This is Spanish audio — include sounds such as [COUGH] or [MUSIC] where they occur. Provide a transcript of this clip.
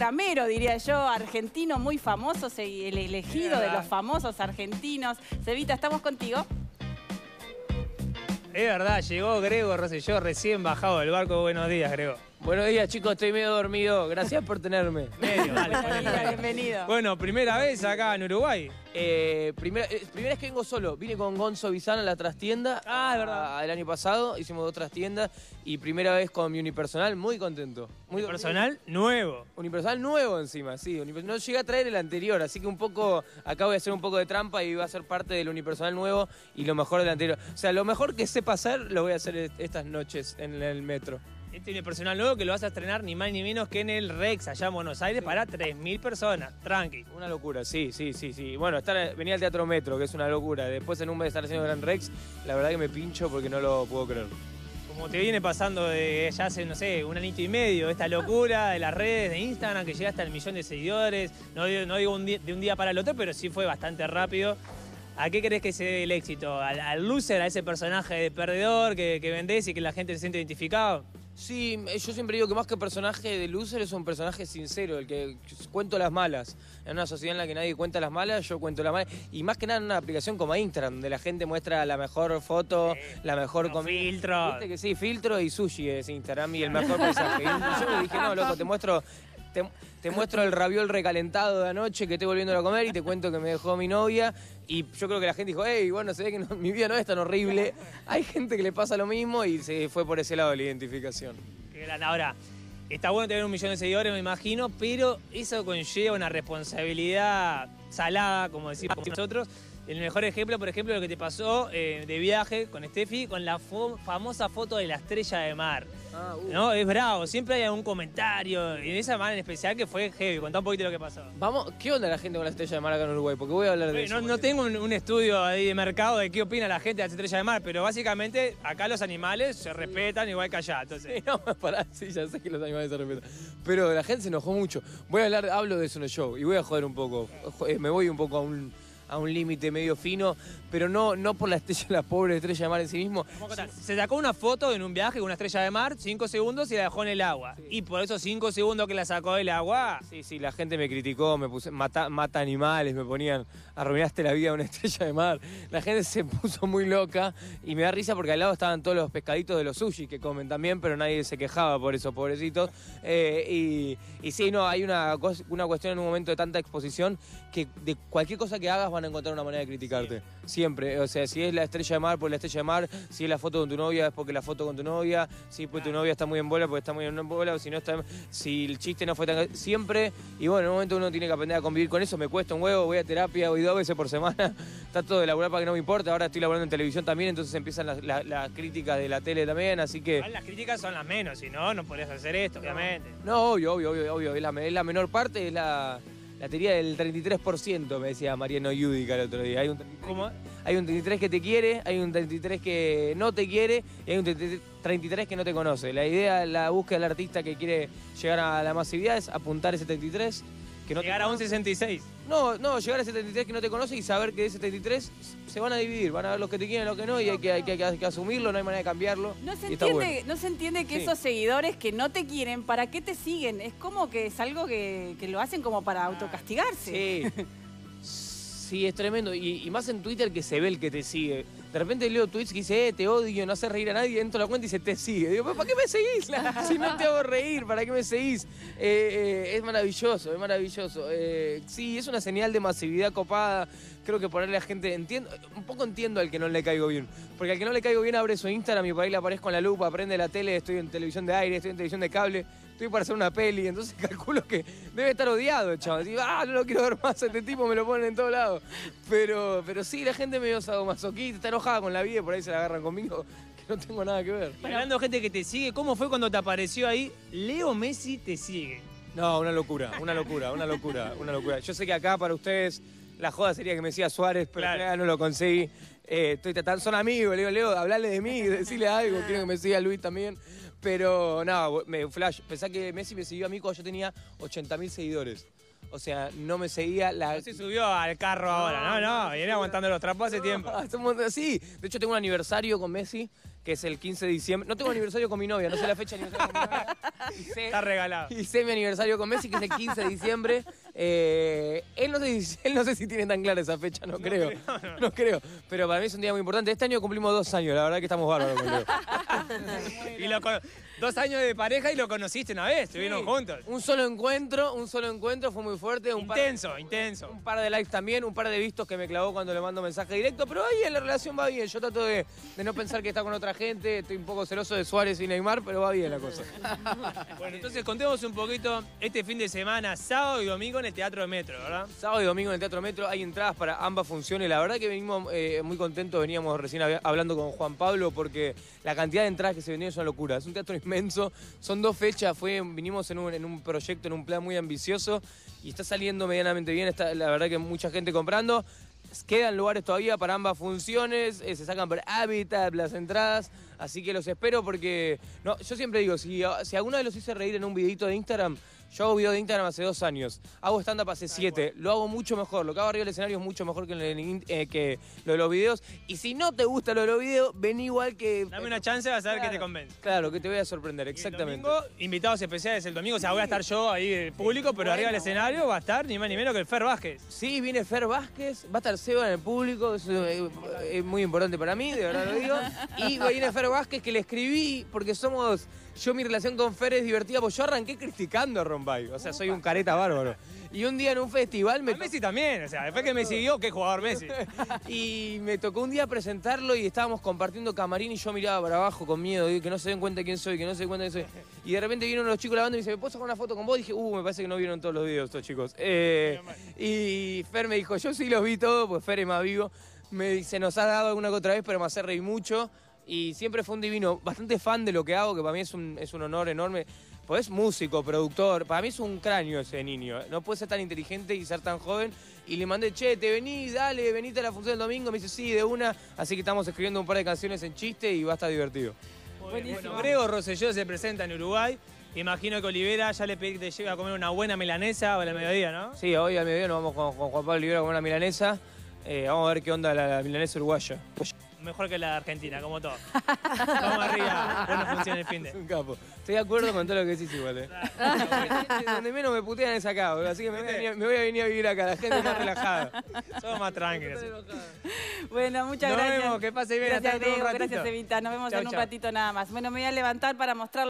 instagramero, diría yo, argentino muy famoso, el elegido de los famosos argentinos. Cevita, estamos contigo. Es verdad, llegó Grego Rosselló recién bajado del barco. Buenos días, Grego. Buenos días, chicos. Estoy medio dormido. Gracias por tenerme. [LAUGHS] Medio, días, bienvenido. Bueno, primera vez acá en Uruguay. Eh, primera, eh, primera vez que vengo solo. Vine con Gonzo Bizán a la trastienda. Ah, es verdad. a- El año pasado hicimos dos trastiendas. Y primera vez con mi unipersonal. Muy contento. Muy dormido. Personal nuevo. Unipersonal nuevo encima, sí. No llegué a traer el anterior, así que un poco. Acá voy a hacer un poco de trampa y voy a ser parte del unipersonal nuevo y lo mejor del anterior. O sea, lo mejor que sé pasar lo voy a hacer est- estas noches en el metro. Este tiene personal nuevo que lo vas a estrenar ni más ni menos que en el Rex, allá en Buenos Aires, para 3.000 personas. Tranqui. Una locura, sí, sí, sí, sí. Bueno, estar, venía al Teatro Metro, que es una locura. Después en un mes de estar haciendo Gran Rex, la verdad que me pincho porque no lo puedo creer. Como te viene pasando de ya hace, no sé, un anito y medio, esta locura de las redes, de Instagram, que llega hasta el millón de seguidores. No, digo- no digo un día- de un día para el otro, pero sí fue bastante rápido. ¿A qué crees que se debe el éxito? ¿Al, al loser, a ese personaje de perdedor que, que vendés y que la gente se siente identificado? Sí, eh, yo siempre digo que más que personaje de loser es un personaje sincero, el que cuento las malas. En una sociedad en la que nadie cuenta las malas, yo cuento las malas. Y más que nada en una aplicación como Instagram, donde la gente muestra la mejor foto, la mejor comida. filtro. Viste que sí, filtro y sushi es Instagram y el mejor paisaje. Y yo le dije, no, loco, te muestro, te, muestro el raviol recalentado de anoche que estoy volviendo a comer y te cuento que me dejó mi novia. Y yo creo que la gente dijo, hey, bueno, se ve que [LAUGHS] mi vida no es tan horrible. Hay gente que le pasa lo mismo y se fue por ese lado de la identificación. Qué gran. Ahora, está bueno tener un millón de seguidores, me imagino, pero eso conlleva una responsabilidad salada, como decimos nosotros. El mejor ejemplo, por ejemplo, lo que te pasó eh, de viaje con Steffi, con la fo- famosa foto de la estrella de mar. ¿No? Es bravo, siempre hay algún comentario, y esa manera en especial que fue heavy. Contá un poquito lo que pasó. Vamos, ¿qué onda la gente con la estrella de mar acá en Uruguay? Porque voy a hablar de Eh, eso. No, no tengo un, un estudio ahí de mercado de qué opina la gente de la estrella de mar, pero básicamente acá los animales se respetan igual que allá. Entonces, no, [LAUGHS] pará, sí, ya sé que los animales se respetan. Pero la gente se enojó mucho. Voy a hablar, hablo de eso en el show y voy a joder un poco. Eh, Me voy un poco a un, a un límite medio fino, pero no, no por la estrella, la pobre estrella de mar en sí mismo. Se sacó una foto en un viaje con una estrella de mar, 5 segundos y la dejó en el agua. Y por esos 5 segundos que la sacó del agua, Sí, sí, la gente me criticó, me puse, mata, mata animales, me ponían, arruinaste la vida a una [LAUGHS] estrella de mar. La gente se puso muy loca y me da risa porque al lado estaban todos los pescaditos de los sushi que comen también, pero nadie se quejaba por eso, pobrecitos. Eh, y, y sí, no, hay una, una cuestión en un momento de tanta exposición que de cualquier cosa que hagas van a encontrar una manera de criticarte. Siempre, o sea, si es la estrella de mar, pues la estrella de mar, si es la foto con tu novia, es porque la foto con tu novia, si pues tu novia está muy en bola, porque está muy en bola, o si no está, si el chiste no fue tan... Siempre, y bueno, en un momento uno tiene que aprender a convivir con eso, me cuesta un huevo, voy a terapia, voy dos veces por semana, [LAUGHS] está todo de laburar para que no me importa, ahora estoy laburando en televisión también, entonces empiezan las, las- las críticas de la tele también, así que... las críticas son las menos, si no, no podrías hacer esto, obviamente. No, obvio, obvio, obvio, obvio. Es la, es la menor parte, es la, la teoría del 33%, me decía Mariano Yudica el otro día. Hay un 33, ¿Cómo? Hay un 33 que te quiere, hay un 33 que no te quiere y hay un 33 que no te conoce. La idea, la búsqueda del artista que quiere llegar a la masividad es apuntar ese 33 que no te Llegar a un conoce. 66. No, no, llegar a ese 33 que no te conoce y saber que de ese 33 se van a dividir, van a ver los que te quieren y los que no, y hay que, hay que, hay que asumirlo, no hay manera de cambiarlo. No se entiende, bueno. no se entiende que Sí. esos seguidores que no te quieren, ¿para qué te siguen? Es como que es algo que, que lo hacen como para autocastigarse. Sí. [LAUGHS] Sí, es tremendo. Y, más en Twitter que se ve el que te sigue. De repente leo tweets que dice, eh, te odio, no hace reír a nadie, entro a la cuenta y dice, te sigue. Digo, "¿Pero ¿para qué me seguís? [LAUGHS] Si no te hago reír, ¿para qué me seguís? Eh, eh, es maravilloso, es maravilloso. Eh, sí, es una señal de masividad copada. Creo que ponerle a gente, entiendo, un poco entiendo al que no le caigo bien. Porque al que no le caigo bien abre su Instagram y por ahí le aparezco en la lupa, prende la tele, estoy en televisión de aire, estoy en televisión de cable, estoy para hacer una peli, entonces [LAUGHS] calculo que debe estar odiado, chaval. Digo, ah, no lo quiero ver más, este tipo me lo ponen en todos lados. Pero, pero sí, la gente medio sadomasoquista, está enojada con la vida y por ahí se la agarran conmigo, [LAUGHS] que no tengo nada que ver. Hablando de gente que te sigue, ¿cómo fue cuando te apareció ahí? Leo Messi te sigue. No, una locura, una locura, una locura, una locura. Yo sé que acá para ustedes la joda sería que me decía Suárez, pero Claro. acá no lo conseguí. Eh, estoy tratando, son amigos, le digo, Leo, hablarle de mí, decirle algo, quiero que me siga Luis también. Pero no, me flash. Pensá que Messi me siguió a mí cuando yo tenía 80.000 seguidores. O sea, no me seguía la. No se subió al carro ahora, no, no, viene aguantando los trapos hace tiempo. Sí, de hecho tengo un aniversario con Messi que es el 15 de diciembre. No tengo aniversario con mi novia, no sé la fecha de aniversario con mi novia. Y sé, Está regalado. y sé mi aniversario con Messi, que es el 15 de diciembre. Eh, él, no sé, si- [LAUGHS] él no sé si tiene tan clara esa fecha, no, creo. No creo. Pero para mí es un día muy importante. Este año cumplimos dos años, la verdad que estamos bárbaros. [LAUGHS] Y lo dos años de pareja y lo conociste una vez, estuvieron Sí. juntos. Un solo encuentro, un solo encuentro, fue muy fuerte. Un par- Intenso, intenso. Un par de likes también, un par de vistos que me clavó cuando le mando mensaje directo, pero ahí en la relación va bien. Yo trato de, de no pensar que está con otra gente, estoy un poco celoso de Suárez y Neymar, pero va bien la cosa. [LAUGHS] Bueno, entonces contemos un poquito este fin de semana, sábado y domingo en el Teatro de Metro, ¿verdad? Sábado y domingo en el Teatro Metro hay entradas para ambas funciones. La verdad que venimos eh, muy contentos, veníamos recién hab- hablando con Juan Pablo porque la cantidad de entradas que se vendieron es una locura. Es un teatro inmenso, son dos fechas, fue, vinimos en un, en un proyecto, en un plan muy ambicioso y está saliendo medianamente bien. Está, la verdad que mucha gente comprando. Quedan lugares todavía para ambas funciones, eh, se sacan por Habitat las entradas, así que los espero porque no, yo siempre digo, si, si alguno de los hice reír en un videito de Instagram, yo hago video de Instagram hace dos años, hago stand-up hace siete, lo hago mucho mejor, lo que hago arriba del escenario es mucho mejor que, lo de in- eh, que lo de los videos, y si no te gusta lo de los videos, vení igual que... Dame una chance, vas a ver que te Claro. convence. Claro, que te voy a sorprender, Y el exactamente. domingo, invitados especiales el domingo, o sea, voy a estar yo ahí el público, pero arriba del escenario va a estar ni más ni menos que el Fer Vázquez. Sí, viene Fer Vázquez, va a estar Seba en el público, eso es, es muy importante para mí, de verdad lo digo. [LAUGHS] Y viene Fer Vázquez que le escribí porque somos, yo mi relación con Fer es divertida, porque yo arranqué criticando a Rombay, o sea, soy un careta bárbaro. Y un día en un festival me A Messi también, o sea, después que me siguió, qué jugador Messi. [LAUGHS] y me tocó un día presentarlo y estábamos compartiendo camarín y yo miraba para abajo con miedo, que no se den cuenta quién soy, que no se den cuenta quién soy. Y de repente los chicos de la banda y me dice, ¿me puedo sacar una foto con vos? Y dije, uh, me parece que no vieron todos los videos estos chicos. Eh, y Fer me dijo, yo sí los vi todos, pues Fer es más vivo. Me dice, nos ha dado alguna que otra vez, pero me hace reír mucho. Y siempre fue un divino, bastante fan de lo que hago, que para mí es un, es un honor enorme. Pues es músico, productor, para mí es un cráneo ese niño. No puede ser tan inteligente y ser tan joven. Y le mandé, che, te vení, dale, venite a la función del domingo. Me dice, sí, de una. Así que estamos escribiendo un par de canciones en chiste y va a estar divertido. Bueno, Grego Rosselló se presenta en Uruguay. Imagino que Olivera ya le pedí que te lleve a comer una buena milanesa o a la mediodía, ¿no? Sí, hoy al mediodía nos vamos con, con Juan Pablo Olivera con una milanesa. Eh, vamos a ver qué onda la, la milanesa uruguaya. Mejor que la de Argentina, como todo. Vamos arriba, buena función el fin Es de. un capo. Estoy de acuerdo con todo lo que decís igual, eh. Donde menos me putean es acá, boludo. así que me voy, a venir, me voy a venir a vivir acá, la gente es más relajada. [LAUGHS] Somos más tranquilos. Bueno, muchas Nos gracias. vemos, que pase bien, hasta Gracias, de un ratito. gracias, Evita. Nos vemos Chau, en un chau. ratito nada más. Bueno, me voy a levantar para mostrar